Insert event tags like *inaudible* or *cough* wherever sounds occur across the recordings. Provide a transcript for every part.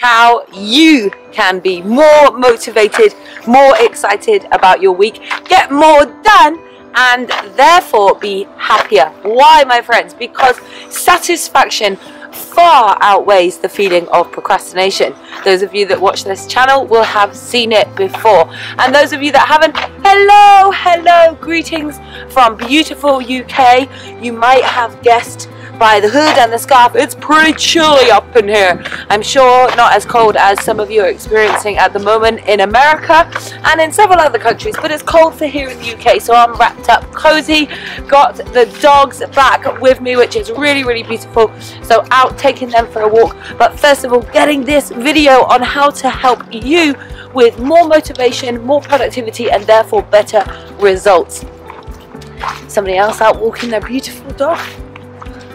how you can be more motivated, more excited about your week, get more done, and therefore be happier. Why, my friends? Because satisfaction far outweighs the feeling of procrastination. Those of you that watch this channel will have seen it before. And those of you that haven't, hello, hello, greetings from beautiful UK. You might have guessed by the hood and the scarf. It's pretty chilly up in here. I'm sure not as cold as some of you are experiencing at the moment in America and in several other countries, but it's cold for here in the UK. So I'm wrapped up cozy, got the dogs back with me, which is really, really beautiful. So out taking them for a walk. But first of all, getting this video on how to help you with more motivation, more productivity, and therefore better results. Somebody else out walking their beautiful dog.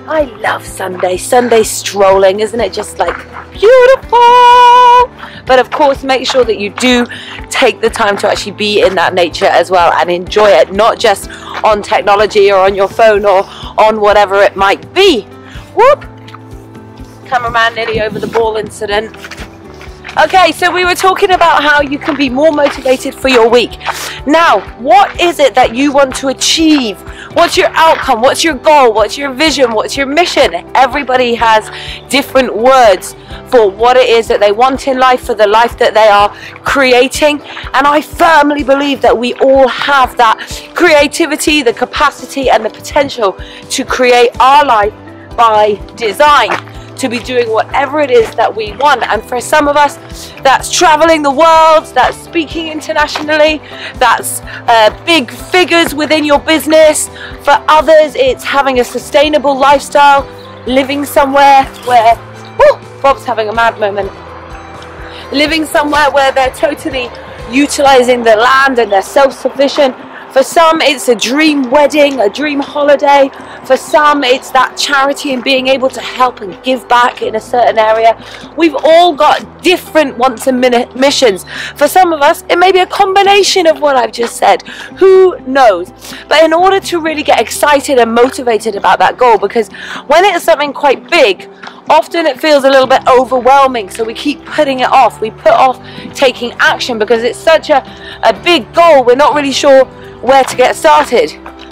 I love Sunday. Sunday strolling, isn't it just like beautiful? But of course, make sure that you do take the time to actually be in that nature as well and enjoy it, not just on technology or on your phone or on whatever it might be. Whoop! Cameraman nearly over the ball incident. Okay, so we were talking about how you can be more motivated for your week. Now, what is it that you want to achieve? What's your outcome? What's your goal? What's your vision? What's your mission? Everybody has different words for what it is that they want in life, for the life that they are creating. And I firmly believe that we all have that creativity, the capacity, and the potential to create our life by design to be doing whatever it is that we want. And for some of us, that's traveling the world, that's speaking internationally, that's uh, big figures within your business. For others, it's having a sustainable lifestyle, living somewhere where, whoo, Bob's having a mad moment, living somewhere where they're totally utilizing the land and they're self-sufficient for some, it's a dream wedding, a dream holiday. For some, it's that charity and being able to help and give back in a certain area. We've all got different wants and missions. For some of us, it may be a combination of what I've just said. Who knows? But in order to really get excited and motivated about that goal, because when it's something quite big, often it feels a little bit overwhelming so we keep putting it off we put off taking action because it's such a, a big goal we're not really sure where to get started.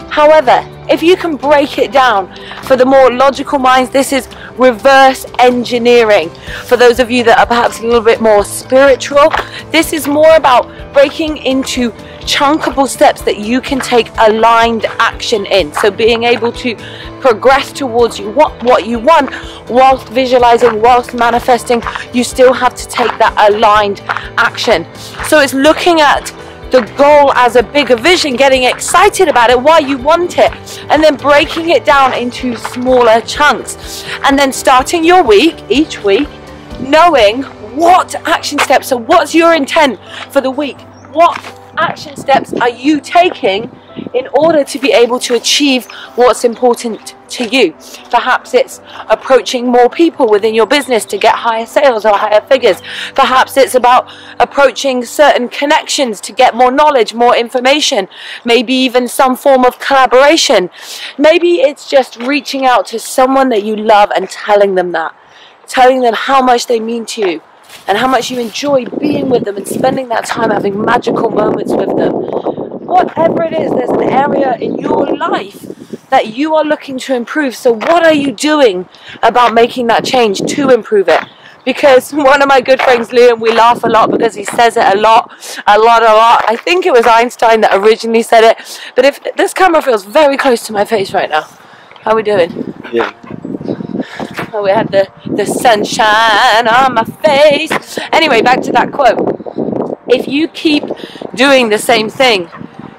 However, if you can break it down for the more logical minds, this is reverse engineering. For those of you that are perhaps a little bit more spiritual, this is more about breaking into chunkable steps that you can take aligned action in. So being able to progress towards you what, what you want whilst visualizing, whilst manifesting, you still have to take that aligned action. So it's looking at the goal as a bigger vision, getting excited about it, why you want it, and then breaking it down into smaller chunks. And then starting your week, each week, knowing what action steps, so what's your intent for the week? What action steps are you taking in order to be able to achieve what's important to you. Perhaps it's approaching more people within your business to get higher sales or higher figures. Perhaps it's about approaching certain connections to get more knowledge, more information, maybe even some form of collaboration. Maybe it's just reaching out to someone that you love and telling them that, telling them how much they mean to you and how much you enjoy being with them and spending that time having magical moments with them whatever it is, there's an area in your life that you are looking to improve. So, what are you doing about making that change to improve it? Because *laughs* one of my good friends, Liam, we laugh a lot because he says it a lot, a lot, a lot. I think it was Einstein that originally said it. But if this camera feels very close to my face right now, how are we doing? Yeah. Oh, we had the, the sunshine on my face. Anyway, back to that quote. If you keep doing the same thing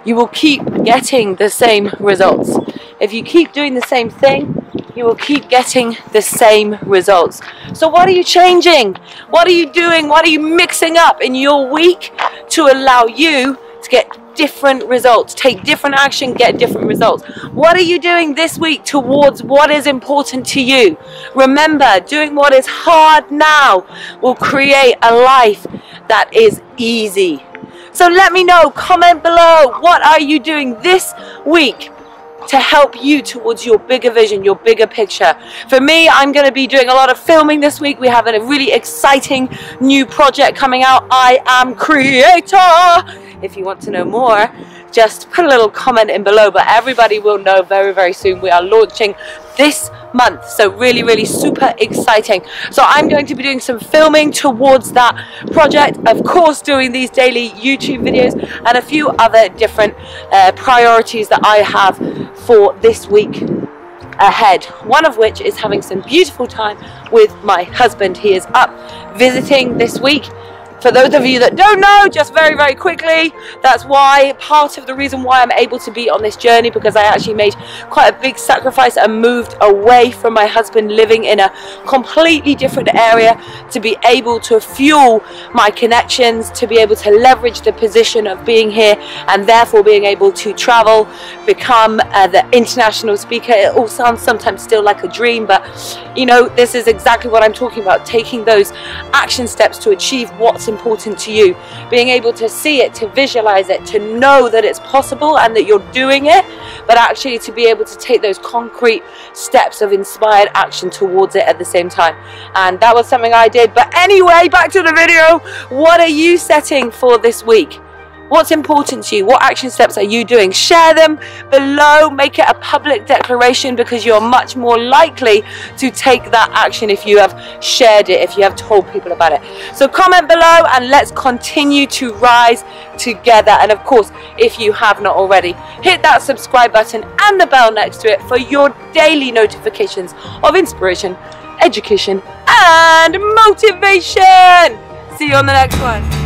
you will keep getting the same results. If you keep doing the same thing, you will keep getting the same results. So what are you changing? What are you doing? What are you mixing up in your week to allow you to get different results? Take different action, get different results. What are you doing this week towards what is important to you? Remember, doing what is hard now will create a life that is easy. So let me know, comment below, what are you doing this week to help you towards your bigger vision, your bigger picture. For me, I'm going to be doing a lot of filming this week. We have a really exciting new project coming out. I am creator. If you want to know more, just put a little comment in below, but everybody will know very, very soon. We are launching this month. So really, really super exciting. So I'm going to be doing some filming towards that project. Of course, doing these daily YouTube videos and a few other different uh, priorities that I have for this week ahead. One of which is having some beautiful time with my husband. He is up visiting this week for those of you that don't know, just very, very quickly, that's why part of the reason why I'm able to be on this journey because I actually made quite a big sacrifice and moved away from my husband living in a completely different area to be able to fuel my connections, to be able to leverage the position of being here and therefore being able to travel, become uh, the international speaker. It all sounds sometimes still like a dream, but you know, this is exactly what I'm talking about, taking those action steps to achieve what's important to you. Being able to see it, to visualize it, to know that it's possible and that you're doing it, but actually to be able to take those concrete steps of inspired action towards it at the same time. And that was something I did. But anyway, back to the video. What are you setting for this week? What's important to you? What action steps are you doing? Share them below. Make it a public declaration because you're much more likely to take that action if you have shared it, if you have told people about it. So comment below and let's continue to rise together. And of course, if you have not already, hit that subscribe button and the bell next to it for your daily notifications of inspiration, education, and motivation. See you on the next one.